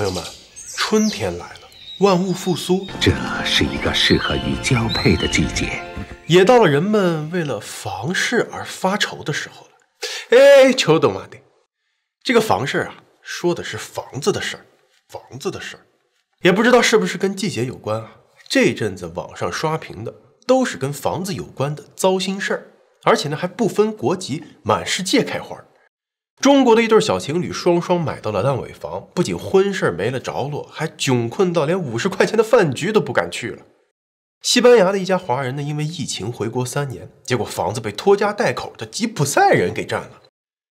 朋友们，春天来了，万物复苏，这是一个适合于交配的季节，也到了人们为了房事而发愁的时候了。哎，求懂吗？的，这个房事啊，说的是房子的事儿，房子的事儿，也不知道是不是跟季节有关啊。这阵子网上刷屏的都是跟房子有关的糟心事儿，而且呢还不分国籍，满世界开花。中国的一对小情侣双双买到了烂尾房，不仅婚事没了着落，还窘困到连五十块钱的饭局都不敢去了。西班牙的一家华人呢，因为疫情回国三年，结果房子被拖家带口的吉普赛人给占了。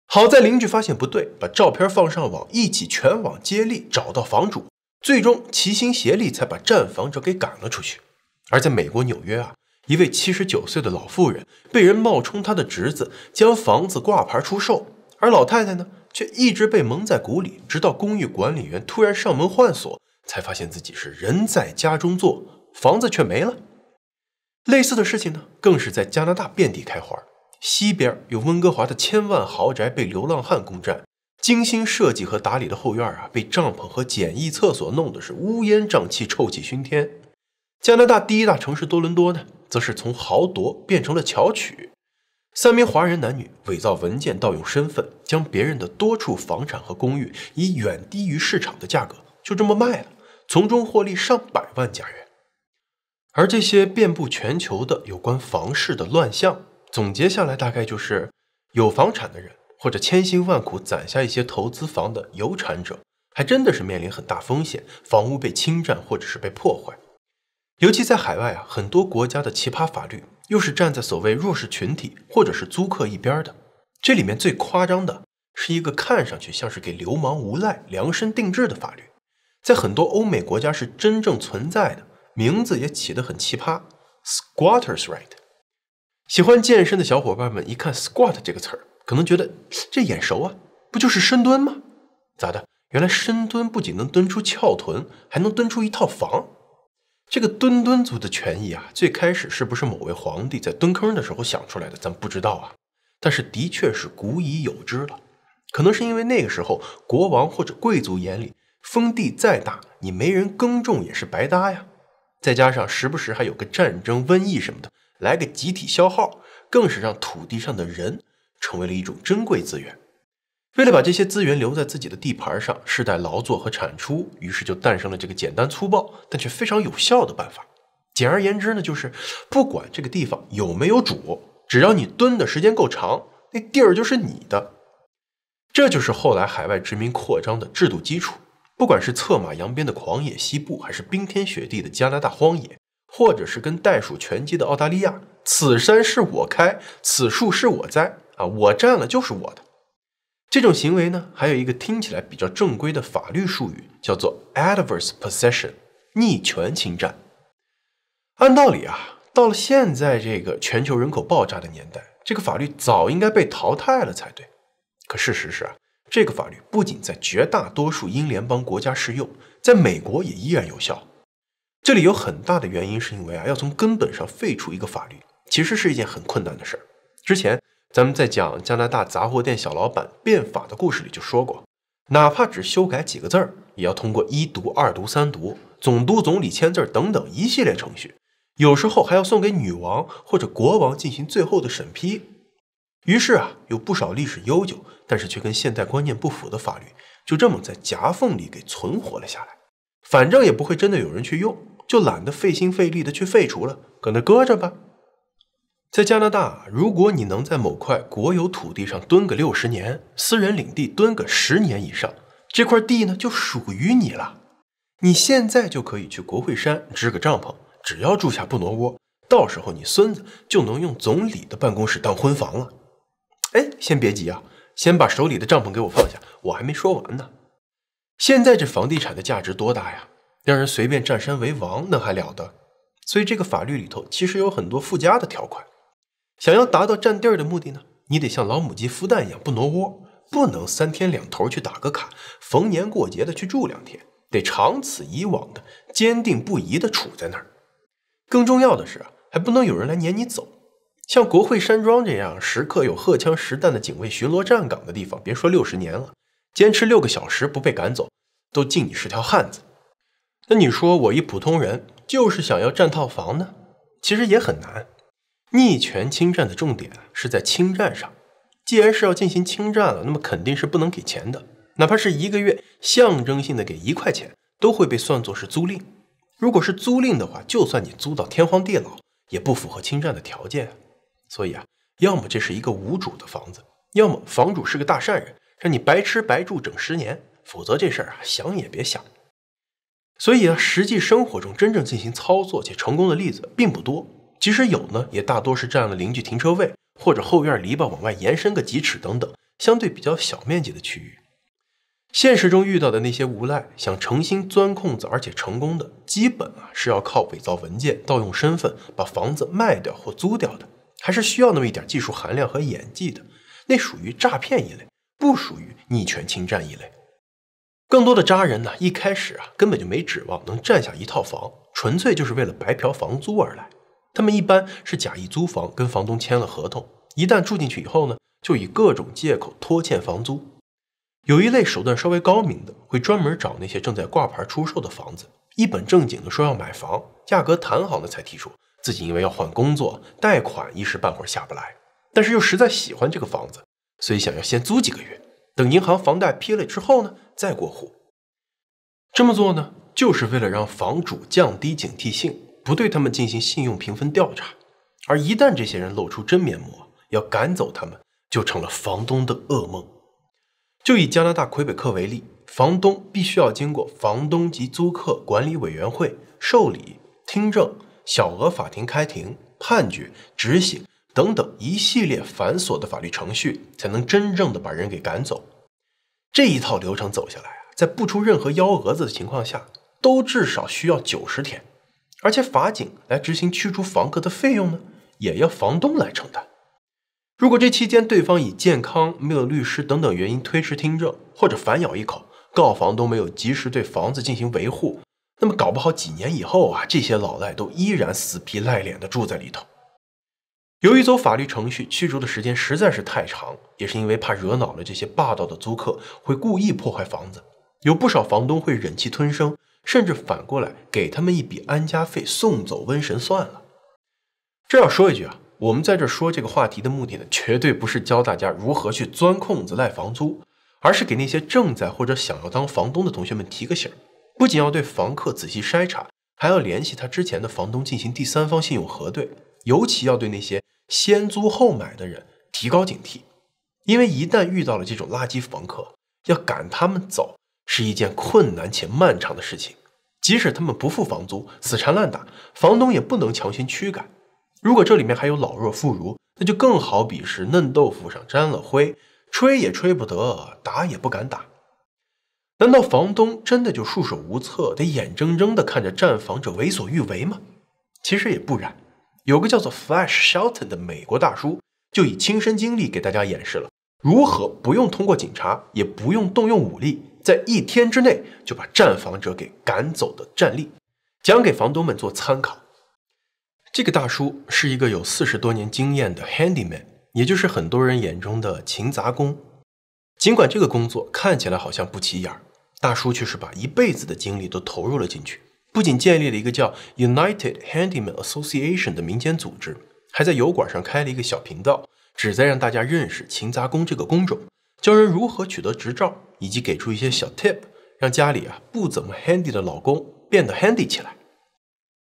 好在邻居发现不对，把照片放上网，一起全网接力找到房主，最终齐心协力才把占房者给赶了出去。而在美国纽约啊，一位七十九岁的老妇人被人冒充她的侄子，将房子挂牌出售。而老太太呢，却一直被蒙在鼓里，直到公寓管理员突然上门换锁，才发现自己是人在家中坐，房子却没了。类似的事情呢，更是在加拿大遍地开花。西边有温哥华的千万豪宅被流浪汉攻占，精心设计和打理的后院啊，被帐篷和简易厕所弄得是乌烟瘴气、臭气熏天。加拿大第一大城市多伦多呢，则是从豪夺变成了巧取。三名华人男女伪造文件、盗用身份，将别人的多处房产和公寓以远低于市场的价格就这么卖了，从中获利上百万加元。而这些遍布全球的有关房市的乱象，总结下来大概就是：有房产的人或者千辛万苦攒下一些投资房的有产者，还真的是面临很大风险，房屋被侵占或者是被破坏。尤其在海外啊，很多国家的奇葩法律。又是站在所谓弱势群体或者是租客一边的，这里面最夸张的是一个看上去像是给流氓无赖量身定制的法律，在很多欧美国家是真正存在的，名字也起得很奇葩，Squatters' Right。喜欢健身的小伙伴们一看 “squat” 这个词儿，可能觉得这眼熟啊，不就是深蹲吗？咋的？原来深蹲不仅能蹲出翘臀，还能蹲出一套房。这个墩墩族的权益啊，最开始是不是某位皇帝在蹲坑的时候想出来的，咱不知道啊。但是的确是古已有之了。可能是因为那个时候国王或者贵族眼里，封地再大，你没人耕种也是白搭呀。再加上时不时还有个战争、瘟疫什么的，来个集体消耗，更是让土地上的人成为了一种珍贵资源。为了把这些资源留在自己的地盘上，世代劳作和产出，于是就诞生了这个简单粗暴但却非常有效的办法。简而言之呢，就是不管这个地方有没有主，只要你蹲的时间够长，那地儿就是你的。这就是后来海外殖民扩张的制度基础。不管是策马扬鞭的狂野西部，还是冰天雪地的加拿大荒野，或者是跟袋鼠拳击的澳大利亚，此山是我开，此树是我栽啊，我占了就是我的。这种行为呢，还有一个听起来比较正规的法律术语，叫做 adverse possession，逆权侵占。按道理啊，到了现在这个全球人口爆炸的年代，这个法律早应该被淘汰了才对。可事实是啊，这个法律不仅在绝大多数英联邦国家适用，在美国也依然有效。这里有很大的原因是因为啊，要从根本上废除一个法律，其实是一件很困难的事儿。之前。咱们在讲加拿大杂货店小老板变法的故事里就说过，哪怕只修改几个字儿，也要通过一读、二读、三读，总督、总理签字等等一系列程序，有时候还要送给女王或者国王进行最后的审批。于是啊，有不少历史悠久，但是却跟现代观念不符的法律，就这么在夹缝里给存活了下来。反正也不会真的有人去用，就懒得费心费力的去废除了，搁那搁着吧。在加拿大，如果你能在某块国有土地上蹲个六十年，私人领地蹲个十年以上，这块地呢就属于你了。你现在就可以去国会山支个帐篷，只要住下不挪窝，到时候你孙子就能用总理的办公室当婚房了。哎，先别急啊，先把手里的帐篷给我放下，我还没说完呢。现在这房地产的价值多大呀？让人随便占山为王那还了得？所以这个法律里头其实有很多附加的条款。想要达到占地儿的目的呢，你得像老母鸡孵蛋一样不挪窝，不能三天两头去打个卡，逢年过节的去住两天，得长此以往的坚定不移的处在那儿。更重要的是，还不能有人来撵你走。像国会山庄这样时刻有荷枪实弹的警卫巡逻站岗的地方，别说六十年了，坚持六个小时不被赶走，都敬你是条汉子。那你说我一普通人就是想要占套房呢？其实也很难。逆权侵占的重点是在侵占上。既然是要进行侵占了，那么肯定是不能给钱的，哪怕是一个月象征性的给一块钱，都会被算作是租赁。如果是租赁的话，就算你租到天荒地老，也不符合侵占的条件。所以啊，要么这是一个无主的房子，要么房主是个大善人，让你白吃白住整十年，否则这事儿啊，想也别想。所以啊，实际生活中真正进行操作且成功的例子并不多，即使有呢，也大多是占了邻居停车位。或者后院篱笆往外延伸个几尺等等，相对比较小面积的区域。现实中遇到的那些无赖想诚心钻空子而且成功的，基本啊是要靠伪造文件、盗用身份把房子卖掉或租掉的，还是需要那么一点技术含量和演技的。那属于诈骗一类，不属于逆权侵占一类。更多的渣人呢，一开始啊根本就没指望能占下一套房，纯粹就是为了白嫖房租而来。他们一般是假意租房，跟房东签了合同，一旦住进去以后呢，就以各种借口拖欠房租。有一类手段稍微高明的，会专门找那些正在挂牌出售的房子，一本正经的说要买房，价格谈好了才提出自己因为要换工作，贷款一时半会儿下不来，但是又实在喜欢这个房子，所以想要先租几个月，等银行房贷批了之后呢，再过户。这么做呢，就是为了让房主降低警惕性。不对他们进行信用评分调查，而一旦这些人露出真面目，要赶走他们就成了房东的噩梦。就以加拿大魁北克为例，房东必须要经过房东及租客管理委员会受理、听证、小额法庭开庭、判决、执行等等一系列繁琐的法律程序，才能真正的把人给赶走。这一套流程走下来啊，在不出任何幺蛾子的情况下，都至少需要九十天。而且法警来执行驱逐房客的费用呢，也要房东来承担。如果这期间对方以健康、没有律师等等原因推迟听证，或者反咬一口告房东没有及时对房子进行维护，那么搞不好几年以后啊，这些老赖都依然死皮赖脸的住在里头。由于走法律程序驱逐的时间实在是太长，也是因为怕惹恼了这些霸道的租客，会故意破坏房子，有不少房东会忍气吞声。甚至反过来给他们一笔安家费，送走瘟神算了。这要说一句啊，我们在这说这个话题的目的呢，绝对不是教大家如何去钻空子赖房租，而是给那些正在或者想要当房东的同学们提个醒儿：不仅要对房客仔细筛查，还要联系他之前的房东进行第三方信用核对，尤其要对那些先租后买的人提高警惕，因为一旦遇到了这种垃圾房客，要赶他们走。是一件困难且漫长的事情，即使他们不付房租，死缠烂打，房东也不能强行驱赶。如果这里面还有老弱妇孺，那就更好比是嫩豆腐上沾了灰，吹也吹不得，打也不敢打。难道房东真的就束手无策，得眼睁睁地看着占房者为所欲为吗？其实也不然，有个叫做 Flash Shelton 的美国大叔，就以亲身经历给大家演示了如何不用通过警察，也不用动用武力。在一天之内就把占房者给赶走的战例，讲给房东们做参考。这个大叔是一个有四十多年经验的 handyman，也就是很多人眼中的勤杂工。尽管这个工作看起来好像不起眼儿，大叔却是把一辈子的精力都投入了进去。不仅建立了一个叫 United Handyman Association 的民间组织，还在油管上开了一个小频道，旨在让大家认识勤杂工这个工种。教人如何取得执照，以及给出一些小 tip，让家里啊不怎么 handy 的老公变得 handy 起来。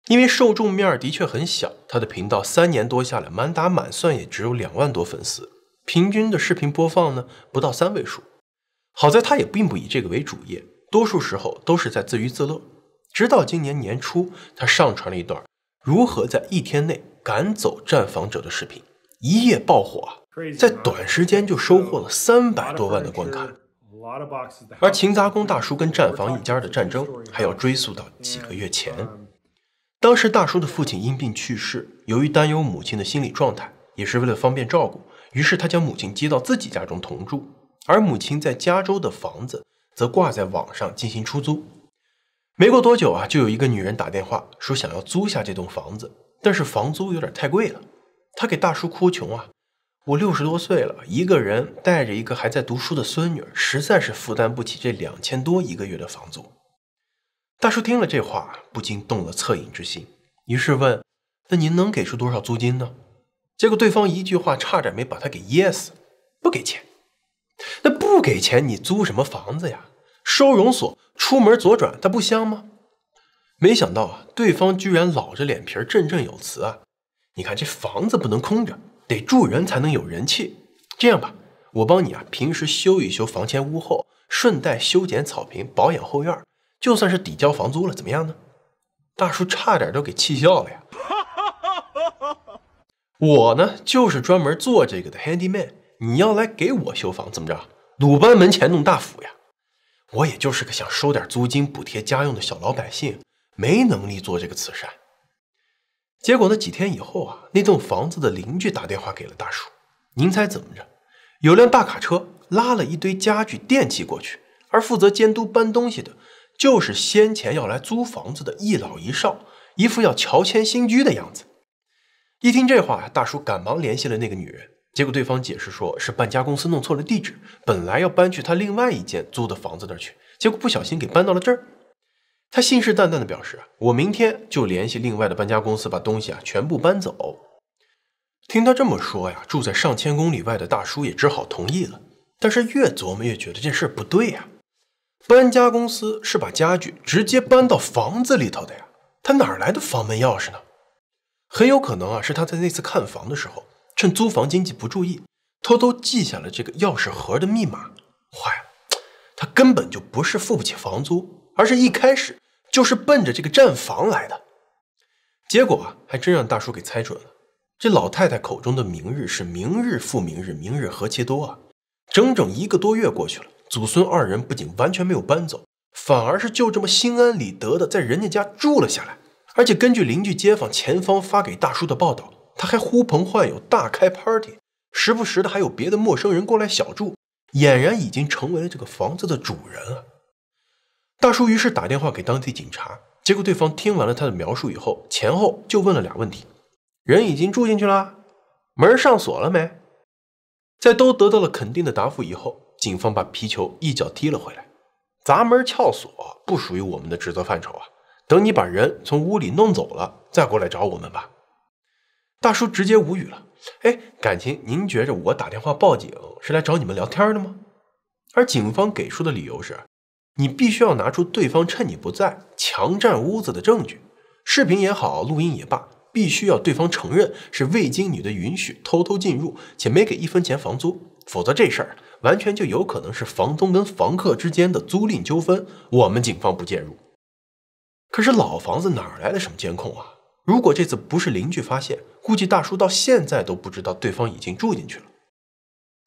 因为受众面的确很小，他的频道三年多下来，满打满算也只有两万多粉丝，平均的视频播放呢不到三位数。好在他也并不以这个为主业，多数时候都是在自娱自乐。直到今年年初，他上传了一段如何在一天内赶走占房者的视频，一夜爆火啊！在短时间就收获了三百多万的观看，而勤杂工大叔跟站房一家的战争还要追溯到几个月前。当时大叔的父亲因病去世，由于担忧母亲的心理状态，也是为了方便照顾，于是他将母亲接到自己家中同住，而母亲在加州的房子则挂在网上进行出租。没过多久啊，就有一个女人打电话说想要租下这栋房子，但是房租有点太贵了。她给大叔哭穷啊。我六十多岁了，一个人带着一个还在读书的孙女，实在是负担不起这两千多一个月的房租。大叔听了这话，不禁动了恻隐之心，于是问：“那您能给出多少租金呢？”结果对方一句话差点没把他给噎死：“不给钱。”那不给钱，你租什么房子呀？收容所，出门左转，它不香吗？没想到啊，对方居然老着脸皮，振振有词啊！你看这房子不能空着，得住人才能有人气。这样吧，我帮你啊，平时修一修房前屋后，顺带修剪草坪，保养后院，就算是抵交房租了，怎么样呢？大叔差点都给气笑了呀！我呢，就是专门做这个的 handyman。你要来给我修房，怎么着？鲁班门前弄大斧呀！我也就是个想收点租金补贴家用的小老百姓。没能力做这个慈善，结果呢？几天以后啊，那栋房子的邻居打电话给了大叔。您猜怎么着？有辆大卡车拉了一堆家具电器过去，而负责监督搬东西的，就是先前要来租房子的一老一少，一副要乔迁新居的样子。一听这话，大叔赶忙联系了那个女人，结果对方解释说是搬家公司弄错了地址，本来要搬去他另外一间租的房子那儿去，结果不小心给搬到了这儿。他信誓旦旦地表示：“，我明天就联系另外的搬家公司，把东西啊全部搬走。”听他这么说呀，住在上千公里外的大叔也只好同意了。但是越琢磨越觉得这事不对呀。搬家公司是把家具直接搬到房子里头的呀，他哪来的房门钥匙呢？很有可能啊，是他在那次看房的时候，趁租房经济不注意，偷偷记下了这个钥匙盒的密码。坏了，他根本就不是付不起房租，而是一开始。就是奔着这个站房来的，结果啊，还真让大叔给猜准了。这老太太口中的明日是明日复明日，明日何其多啊！整整一个多月过去了，祖孙二人不仅完全没有搬走，反而是就这么心安理得的在人家家住了下来。而且根据邻居街坊前方发给大叔的报道，他还呼朋唤友，大开 party，时不时的还有别的陌生人过来小住，俨然已经成为了这个房子的主人了。大叔于是打电话给当地警察，结果对方听完了他的描述以后，前后就问了俩问题：人已经住进去了，门上锁了没？在都得到了肯定的答复以后，警方把皮球一脚踢了回来：砸门撬锁不属于我们的职责范畴啊！等你把人从屋里弄走了，再过来找我们吧。大叔直接无语了：哎，感情您觉着我打电话报警是来找你们聊天的吗？而警方给出的理由是。你必须要拿出对方趁你不在强占屋子的证据，视频也好，录音也罢，必须要对方承认是未经你的允许偷偷进入，且没给一分钱房租，否则这事儿完全就有可能是房东跟房客之间的租赁纠纷，我们警方不介入。可是老房子哪来的什么监控啊？如果这次不是邻居发现，估计大叔到现在都不知道对方已经住进去了。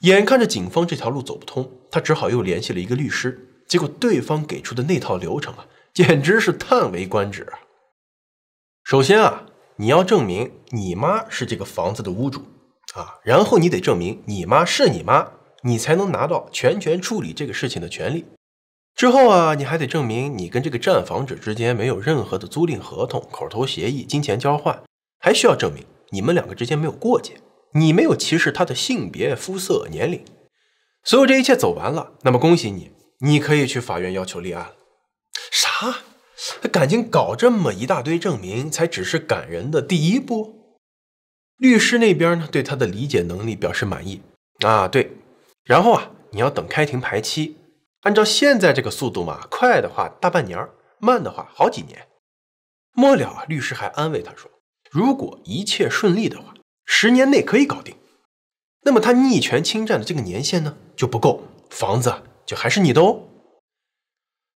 眼看着警方这条路走不通，他只好又联系了一个律师。结果对方给出的那套流程啊，简直是叹为观止啊！首先啊，你要证明你妈是这个房子的屋主啊，然后你得证明你妈是你妈，你才能拿到全权处理这个事情的权利。之后啊，你还得证明你跟这个占房者之间没有任何的租赁合同、口头协议、金钱交换，还需要证明你们两个之间没有过节，你没有歧视他的性别、肤色、年龄。所有这一切走完了，那么恭喜你。你可以去法院要求立案了。啥？他赶紧搞这么一大堆证明，才只是赶人的第一步。律师那边呢，对他的理解能力表示满意。啊，对。然后啊，你要等开庭排期。按照现在这个速度嘛，快的话大半年，慢的话好几年。末了啊，律师还安慰他说，如果一切顺利的话，十年内可以搞定。那么他逆权侵占的这个年限呢，就不够，房子。就还是你的哦。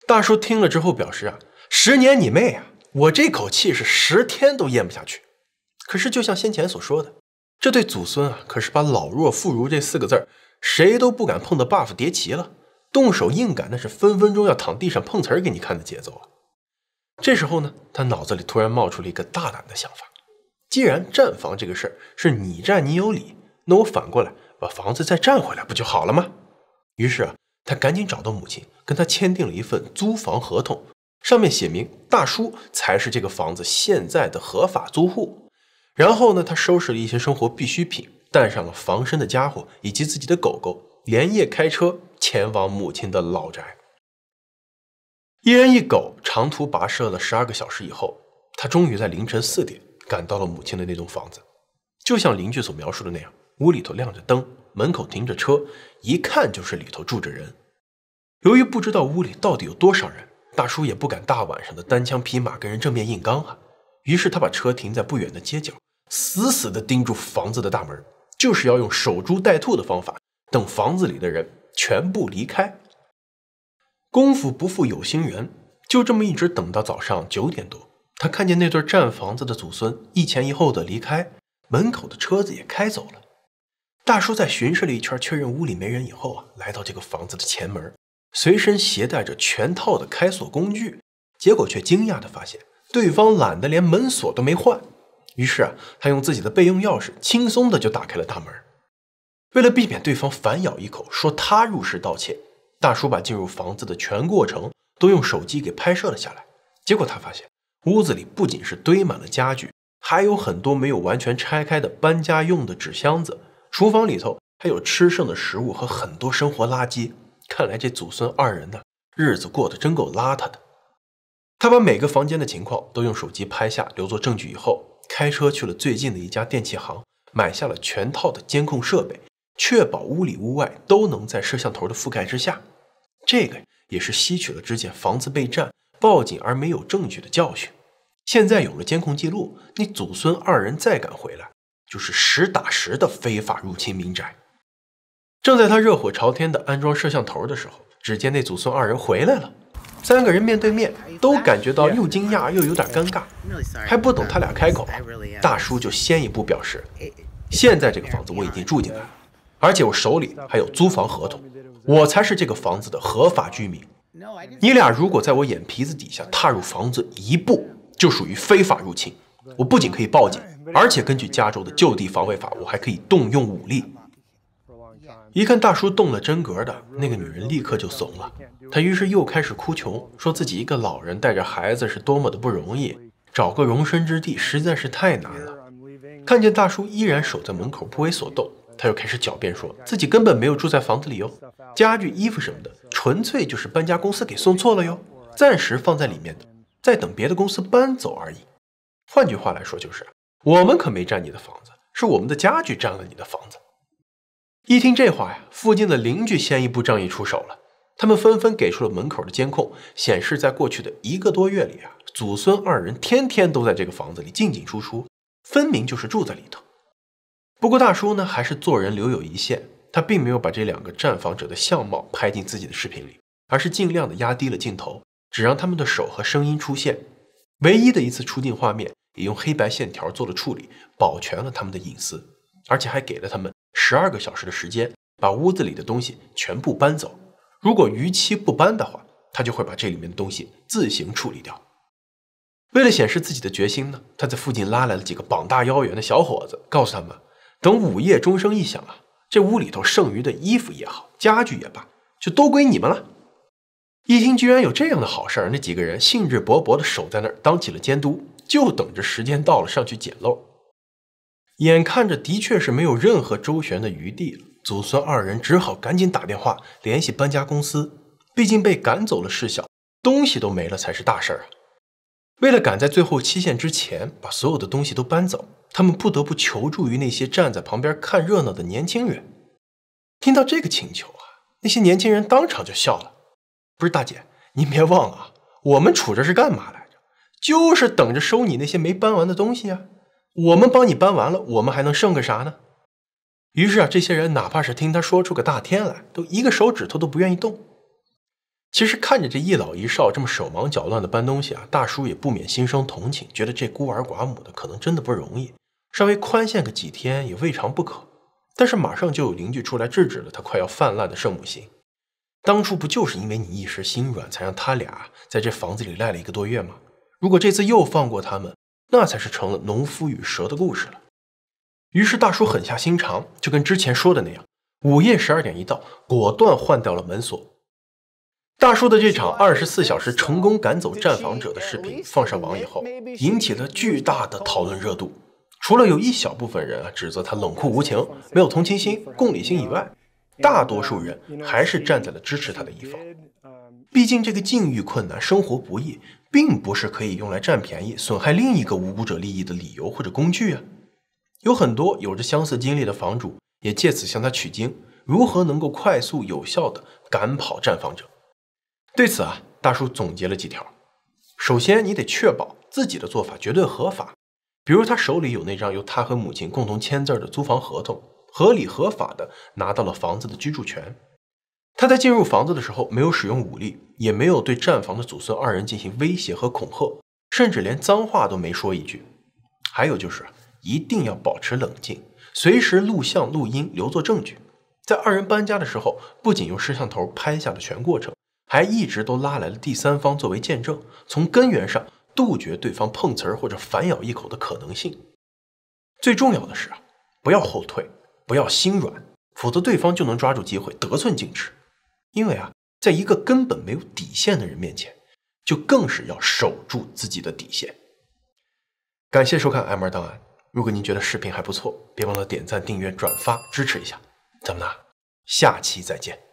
大叔听了之后表示啊，十年你妹啊！我这口气是十天都咽不下去。可是就像先前所说的，这对祖孙啊，可是把老弱妇孺这四个字儿谁都不敢碰的 buff 叠齐了，动手硬干那是分分钟要躺地上碰瓷儿给你看的节奏啊！这时候呢，他脑子里突然冒出了一个大胆的想法：既然占房这个事儿是你占你有理，那我反过来把房子再占回来不就好了吗？于是啊。他赶紧找到母亲，跟他签订了一份租房合同，上面写明大叔才是这个房子现在的合法租户。然后呢，他收拾了一些生活必需品，带上了防身的家伙以及自己的狗狗，连夜开车前往母亲的老宅。一人一狗长途跋涉了十二个小时以后，他终于在凌晨四点赶到了母亲的那栋房子。就像邻居所描述的那样，屋里头亮着灯，门口停着车，一看就是里头住着人。由于不知道屋里到底有多少人，大叔也不敢大晚上的单枪匹马跟人正面硬刚啊。于是他把车停在不远的街角，死死地盯住房子的大门，就是要用守株待兔的方法，等房子里的人全部离开。功夫不负有心人，就这么一直等到早上九点多，他看见那对占房子的祖孙一前一后的离开。门口的车子也开走了。大叔在巡视了一圈，确认屋里没人以后啊，来到这个房子的前门，随身携带着全套的开锁工具，结果却惊讶的发现，对方懒得连门锁都没换。于是啊，他用自己的备用钥匙，轻松的就打开了大门。为了避免对方反咬一口说他入室盗窃，大叔把进入房子的全过程都用手机给拍摄了下来。结果他发现，屋子里不仅是堆满了家具。还有很多没有完全拆开的搬家用的纸箱子，厨房里头还有吃剩的食物和很多生活垃圾。看来这祖孙二人呢，日子过得真够邋遢的。他把每个房间的情况都用手机拍下，留作证据。以后开车去了最近的一家电器行，买下了全套的监控设备，确保屋里屋外都能在摄像头的覆盖之下。这个也是吸取了之前房子被占、报警而没有证据的教训。现在有了监控记录，你祖孙二人再敢回来，就是实打实的非法入侵民宅。正在他热火朝天的安装摄像头的时候，只见那祖孙二人回来了。三个人面对面，都感觉到又惊讶又有点尴尬。还不等他俩开口，大叔就先一步表示：“现在这个房子我已经住进来了，而且我手里还有租房合同，我才是这个房子的合法居民。你俩如果在我眼皮子底下踏入房子一步，”就属于非法入侵，我不仅可以报警，而且根据加州的就地防卫法，我还可以动用武力。一看大叔动了真格的，那个女人立刻就怂了，她于是又开始哭穷，说自己一个老人带着孩子是多么的不容易，找个容身之地实在是太难了。看见大叔依然守在门口不为所动，他又开始狡辩说自己根本没有住在房子里哟，家具、衣服什么的，纯粹就是搬家公司给送错了哟，暂时放在里面的。在等别的公司搬走而已。换句话来说，就是我们可没占你的房子，是我们的家具占了你的房子。一听这话呀，附近的邻居先一步仗义出手了，他们纷纷给出了门口的监控，显示在过去的一个多月里啊，祖孙二人天天都在这个房子里进进出出，分明就是住在里头。不过大叔呢，还是做人留有一线，他并没有把这两个占房者的相貌拍进自己的视频里，而是尽量的压低了镜头。只让他们的手和声音出现，唯一的一次出镜画面也用黑白线条做了处理，保全了他们的隐私，而且还给了他们十二个小时的时间，把屋子里的东西全部搬走。如果逾期不搬的话，他就会把这里面的东西自行处理掉。为了显示自己的决心呢，他在附近拉来了几个膀大腰圆的小伙子，告诉他们，等午夜钟声一响啊，这屋里头剩余的衣服也好，家具也罢，就都归你们了。一听居然有这样的好事儿，那几个人兴致勃勃地守在那儿当起了监督，就等着时间到了上去捡漏。眼看着的确是没有任何周旋的余地了，祖孙二人只好赶紧打电话联系搬家公司。毕竟被赶走了事小，东西都没了才是大事儿啊！为了赶在最后期限之前把所有的东西都搬走，他们不得不求助于那些站在旁边看热闹的年轻人。听到这个请求啊，那些年轻人当场就笑了。不是大姐，您别忘了啊，我们处着是干嘛的？就是等着收你那些没搬完的东西啊。我们帮你搬完了，我们还能剩个啥呢？于是啊，这些人哪怕是听他说出个大天来，都一个手指头都不愿意动。其实看着这一老一少这么手忙脚乱的搬东西啊，大叔也不免心生同情，觉得这孤儿寡母的可能真的不容易，稍微宽限个几天也未尝不可。但是马上就有邻居出来制止了他快要泛滥的圣母心。当初不就是因为你一时心软，才让他俩在这房子里赖了一个多月吗？如果这次又放过他们，那才是成了农夫与蛇的故事了。于是大叔狠下心肠，就跟之前说的那样，午夜十二点一到，果断换掉了门锁。大叔的这场二十四小时成功赶走战房者的视频放上网以后，引起了巨大的讨论热度。除了有一小部分人啊指责他冷酷无情、没有同情心、共理心以外，大多数人还是站在了支持他的一方。毕竟这个境遇困难、生活不易，并不是可以用来占便宜、损害另一个无辜者利益的理由或者工具啊。有很多有着相似经历的房主也借此向他取经，如何能够快速有效的赶跑占房者？对此啊，大叔总结了几条。首先，你得确保自己的做法绝对合法，比如他手里有那张由他和母亲共同签字的租房合同，合理合法的拿到了房子的居住权。他在进入房子的时候没有使用武力，也没有对站房的祖孙二人进行威胁和恐吓，甚至连脏话都没说一句。还有就是一定要保持冷静，随时录像录音留作证据。在二人搬家的时候，不仅用摄像头拍下了全过程。还一直都拉来了第三方作为见证，从根源上杜绝对方碰瓷儿或者反咬一口的可能性。最重要的是啊，不要后退，不要心软，否则对方就能抓住机会得寸进尺。因为啊，在一个根本没有底线的人面前，就更是要守住自己的底线。感谢收看《M 二档案》，如果您觉得视频还不错，别忘了点赞、订阅、转发支持一下。咱们呢，下期再见。